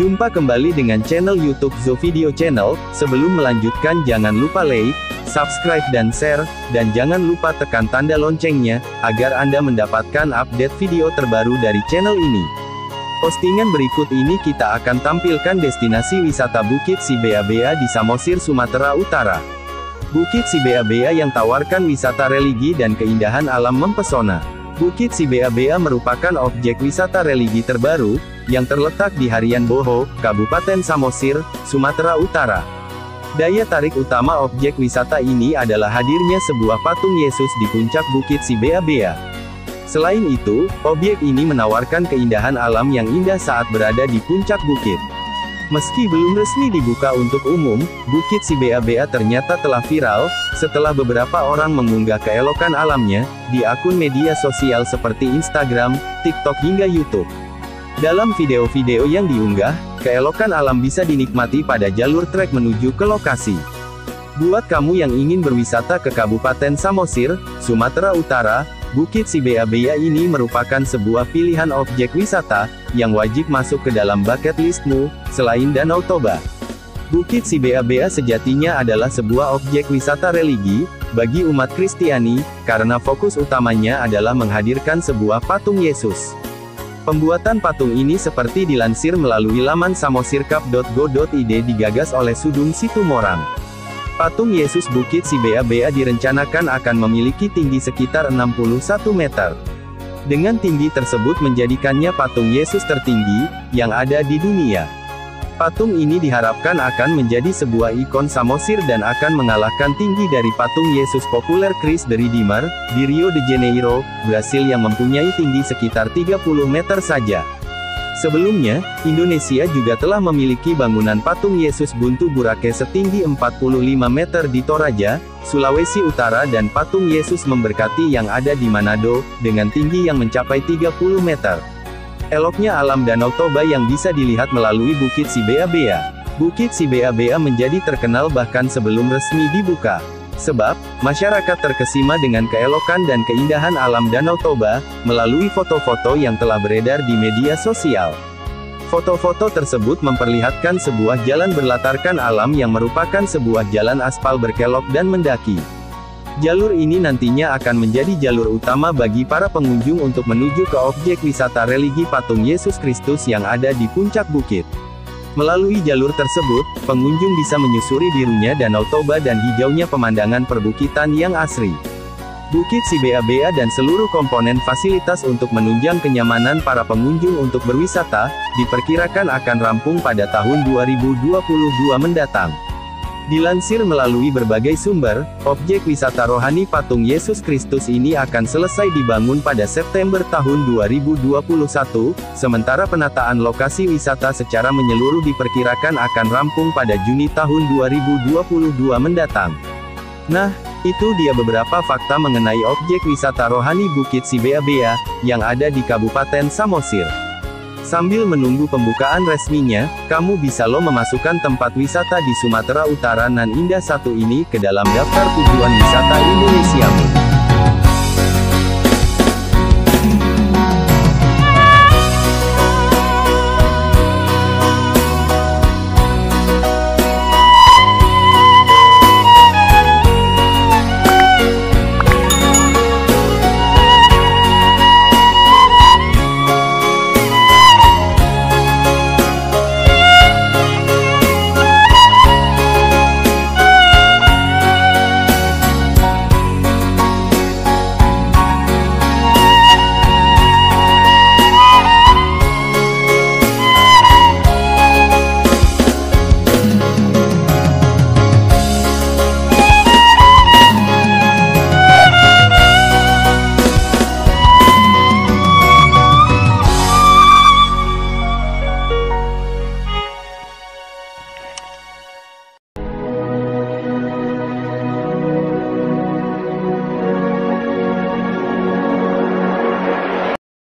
Jumpa kembali dengan channel YouTube Zo Video Channel. Sebelum melanjutkan jangan lupa like, subscribe dan share, dan jangan lupa tekan tanda loncengnya, agar Anda mendapatkan update video terbaru dari channel ini. Postingan berikut ini kita akan tampilkan destinasi wisata Bukit Sibea-Bea di Samosir, Sumatera Utara. Bukit Sibea-Bea yang tawarkan wisata religi dan keindahan alam mempesona. Bukit Sibea-Bea merupakan objek wisata religi terbaru, yang terletak di Harian Boho, Kabupaten Samosir, Sumatera Utara. Daya tarik utama objek wisata ini adalah hadirnya sebuah patung Yesus di puncak Bukit Sibea-Bea. Selain itu, objek ini menawarkan keindahan alam yang indah saat berada di puncak bukit. Meski belum resmi dibuka untuk umum, Bukit Sibea-Bea ternyata telah viral, setelah beberapa orang mengunggah keelokan alamnya, di akun media sosial seperti Instagram, TikTok hingga YouTube. Dalam video-video yang diunggah, keelokan alam bisa dinikmati pada jalur trek menuju ke lokasi. Buat kamu yang ingin berwisata ke Kabupaten Samosir, Sumatera Utara, Bukit Sibea-Bea ini merupakan sebuah pilihan objek wisata, yang wajib masuk ke dalam bucket listmu, selain Danau Toba. Bukit Sibea-Bea sejatinya adalah sebuah objek wisata religi, bagi umat Kristiani, karena fokus utamanya adalah menghadirkan sebuah patung Yesus. Pembuatan patung ini seperti dilansir melalui laman samosirkap.go.id digagas oleh Sudung Situmorang. Patung Yesus Bukit Sibea-Bea direncanakan akan memiliki tinggi sekitar 61 meter. Dengan tinggi tersebut menjadikannya patung Yesus tertinggi, yang ada di dunia. Patung ini diharapkan akan menjadi sebuah ikon Samosir dan akan mengalahkan tinggi dari patung Yesus populer Chris the Redeemer, di Rio de Janeiro, Brasil yang mempunyai tinggi sekitar 30 meter saja. Sebelumnya, Indonesia juga telah memiliki bangunan patung Yesus Buntu Burake setinggi 45 meter di Toraja, Sulawesi Utara dan patung Yesus memberkati yang ada di Manado, dengan tinggi yang mencapai 30 meter. Eloknya alam Danau Toba yang bisa dilihat melalui Bukit Sibea-Bea. Bukit Sibea-Bea menjadi terkenal bahkan sebelum resmi dibuka. Sebab, masyarakat terkesima dengan keelokan dan keindahan alam Danau Toba, melalui foto-foto yang telah beredar di media sosial. Foto-foto tersebut memperlihatkan sebuah jalan berlatarkan alam yang merupakan sebuah jalan aspal berkelok dan mendaki. Jalur ini nantinya akan menjadi jalur utama bagi para pengunjung untuk menuju ke objek wisata religi patung Yesus Kristus yang ada di puncak bukit. Melalui jalur tersebut, pengunjung bisa menyusuri birunya Danau Toba dan hijaunya pemandangan perbukitan yang asri. Bukit Sibea-Bea dan seluruh komponen fasilitas untuk menunjang kenyamanan para pengunjung untuk berwisata, diperkirakan akan rampung pada tahun 2022 mendatang. Dilansir melalui berbagai sumber, objek wisata rohani patung Yesus Kristus ini akan selesai dibangun pada September tahun 2021, sementara penataan lokasi wisata secara menyeluruh diperkirakan akan rampung pada Juni tahun 2022 mendatang. Nah, itu dia beberapa fakta mengenai objek wisata rohani Bukit Sibea-Bea, yang ada di Kabupaten Samosir. Sambil menunggu pembukaan resminya, kamu bisa lo memasukkan tempat wisata di Sumatera Utara nan indah satu ini ke dalam daftar tujuan wisata Indonesiamu.